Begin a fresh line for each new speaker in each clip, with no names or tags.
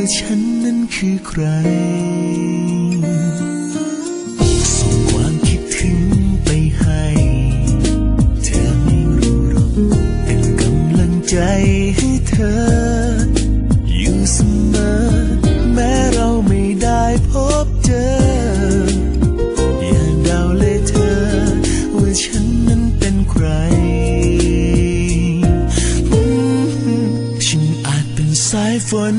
ว่าฉันนั้นคือใคร ส่งความคิดถึงไปให้ เธอไม่รู้รอกเป็นกำลังใจให้เธอ อยู่เสมอ แม้เราไม่ได้พบเจอ อย่าเดาเลยเธอ ว่าฉันนั้นเป็นใครสายฝน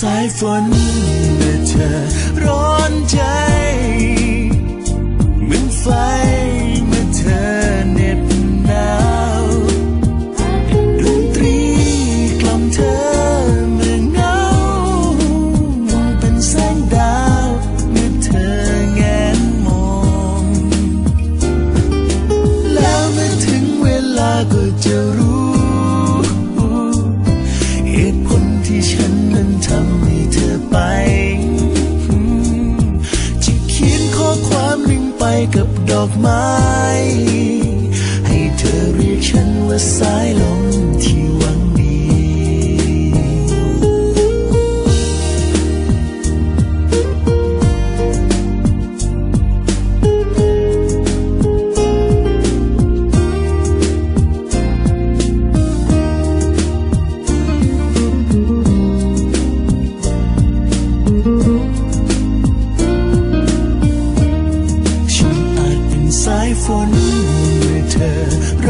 สายฝนเมื่เธอ ไปกับดอกไม้ ให้เธอเรียกฉันว่าสายลม สายฝนเมื่อเธอ